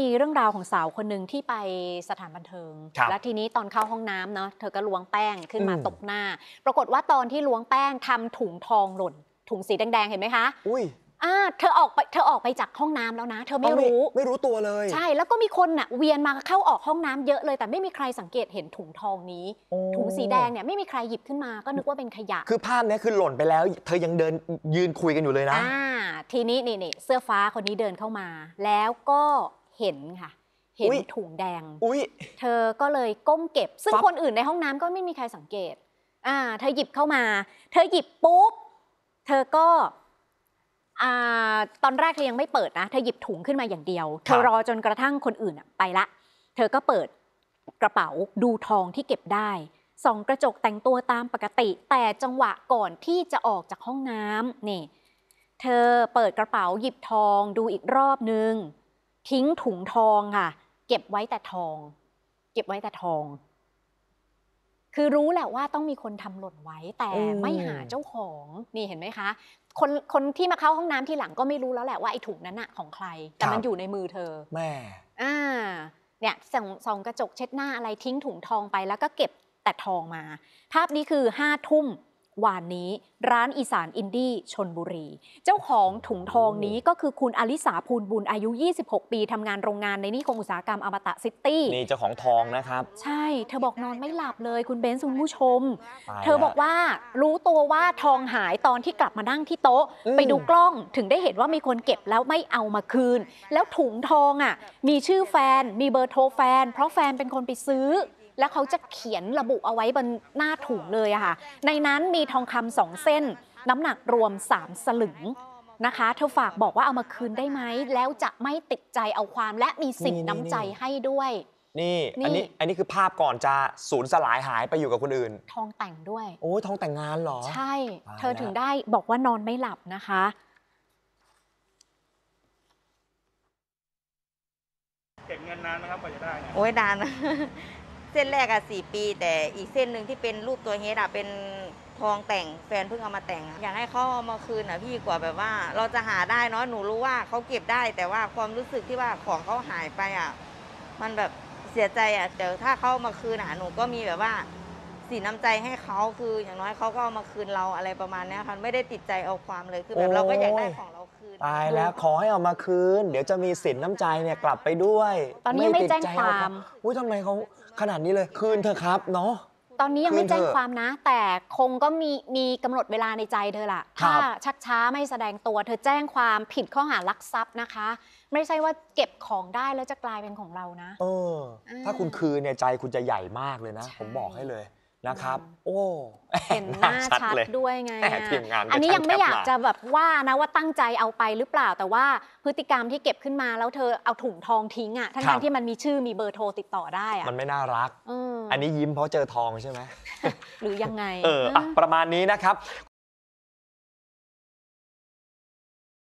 มีเรื่องราวของสาวคนหนึ่งที่ไปสถานบันเทิง ครับและทีนี้ตอนเข้าห้องน้ำเนาะเธอก็ล้วงแป้งขึ้นมาอืม ตบหน้า ปรากฏว่าตอนที่ล้วงแป้งทำถุงทองหล่น ถุงสีแดงๆ เห็นไหมคะอุ้ยอ่าเธอออกไปเธอออกไปจากห้องน้ำแล้วนะ เธอไม่รู้ ไม่รู้ตัวเลย ใช่แล้วก็มีคนน่ะเวียนมาเข้าออกห้องน้ำเยอะเลย แต่ไม่มีใครสังเกตเห็นถุงทองนี้ โอ้ ถุงสีแดงเนี่ยไม่มีใครหยิบขึ้นมาก็นึกว่าเป็นขยะ คือภาพเนี้ยคือหล่นไปแล้ว เธอยังเดินยืนคุยกันอยู่เลยนะ อ่าทีนี้นี่นี่เสื้อฟ้าคนนี้เดินเข้ามา แล้วก็ เห็นค่ะ เห็นอุ๊ย ถุงแดง อุ้ยเธอก็เลยก้มเก็บ ซึ่งฟับคนอื่นในห้องน้ำก็ไม่มีใครสังเกต อ่า เธอหยิบเข้ามา เธอหยิบปุ๊บ เธอก็ อ่า ตอนแรกเธอยังไม่เปิดนะ เธอหยิบถุงขึ้นมาอย่างเดียว เธอรอจนกระทั่งคนอื่นอะไปละ เธอก็เปิดกระเป๋าดูทองที่เก็บได้ ส่องกระจกแต่งตัวตามปกติ แต่จังหวะก่อนที่จะออกจากห้องน้ำนี่ เธอเปิดกระเป๋าหยิบทองดูอีกรอบนึง ทิ้งถุงทองค่ะ เก็บไว้แต่ทอง เก็บไว้แต่ทอง คือรู้แหละว่าต้องมีคนทำหล่นไว้แต่อืมไม่หาเจ้าของนี่เห็นไหมคะ คนคนที่มาเข้าห้องน้ำที่หลังก็ไม่รู้แล้วแหละว่าไอ้ถุงนั้นอะของใคร แต่มันอยู่ในมือเธอ แม่อ่าเนี่ยส่องส่องกระจกเช็ดหน้าอะไรทิ้งถุงทองไปแล้วก็เก็บแต่ทองมา ภาพนี้คือห้าทุ่ม วานนี้ ร้านอีสานอินดี้ชลบุรี เจ้าของถุงทองนี้ก็คือคุณอลิสาภูลบุญอายุ 26 ปีทำงานโรงงานในนิคมอุตสาหกรรมอมตะซิตี้นี่เจ้าของทองนะครับ ใช่เธอบอกนอนไม่หลับเลยคุณเบนซ์คุณผู้ชมตายเธอบอกว่ารู้ตัวว่าทองหายตอนที่กลับมานั่งที่โต๊ะอืมไปดูกล้องถึงได้เห็นว่ามีคนเก็บแล้วไม่เอามาคืน แล้วถุงทองอะมีชื่อแฟนมีเบอร์โทรแฟน เพราะแฟนเป็นคนไปซื้อ แล้วเขาจะเขียนระบุเอาไว้บนหน้าถุงเลยอะค่ะ ในนั้นมีทองคำสองเส้น น้ำหนักรวม 3 สลึงนะคะเธอฝากบอกว่าเอามาคืนได้ไหม แล้วจะไม่ติดใจเอาความและมีสินนี่น้ำใจนี่ให้ด้วยนี่นี่ อันนี้ อันนี้คือภาพก่อนจะสูญสลายหายไปอยู่กับคนอื่น ทองแต่งด้วย โอ้ยทองแต่งงานเหรอ ใช่ตายเธอถึงแล้วได้บอกว่านอนไม่หลับนะคะเก็บเงินนานไหมครับกว่าจะได้เนี่ยโอ้ยนานนะ เส้นแรกอะสี่ปี แต่อีกเส้นหนึ่งที่เป็นรูปตัวเฮดอะเป็นทองแต่งแฟนเพิ่งเอามาแต่งอะอยากให้เขาเอามาคืนอะพี่กว่าแบบว่า เราจะหาได้เนาะหนูรู้ว่าเขาเก็บได้ แต่ว่าความรู้สึกที่ว่าของเขาหายไปอะมันแบบเสียใจอะแต่ถ้าเขาเอามาคืนอะหนูก็มีแบบว่า สีน้ำใจให้เขาคืออย่างน้อยเขาก็เอามาคืนเราอะไรประมาณเนี้ยค่ะไม่ได้ติดใจเอาความเลยคือแบบเราก็อยากได้ของเราคืน ตายแล้วขอให้เอามาคืน เดี๋ยวจะมีสินน้ำใจเนี่ยกลับไปด้วยตอนนี้ไม่ติดแจ้งใจเอความอุ้ยทำไมเขาขนาดนี้เลยคืนเถอะครับเนาะ ตอนนี้ยังไม่คืนเถอะแจ้งความนะ แต่คงก็มีมีกำหนดเวลาในใจเธอล่ะครัถ้าบชักช้าไม่แสดงตัว เธอแจ้งความผิดข้อหารักทรัพย์นะคะ ไม่ใช่ว่าเก็บของได้แล้วจะกลายเป็นของเรานะ เอออ่าถ้าคุณคืนเนี่ยใจคุณจะใหญ่มากเลยนะ ใช่ ผมบอกให้เลย นะครับ โอ้เห็นหน้าชัดเลยด้วยไงแหม่ทีมงานก็อันนี้ช่างยังไม่แคปอยากมาจะแบบว่านะว่าตั้งใจเอาไปหรือเปล่า แต่ว่าพฤติกรรมที่เก็บขึ้นมาแล้วเธอเอาถุงทองทิ้งอะทั้ครังบๆที่มันมีชื่อมีเบอร์โทรติดต่อได้อะมันไม่น่ารักเออออันนี้ยิ้มเพราะเจอทองใช่ไหมหรือยังไงเอออะประมาณนี้นะครับ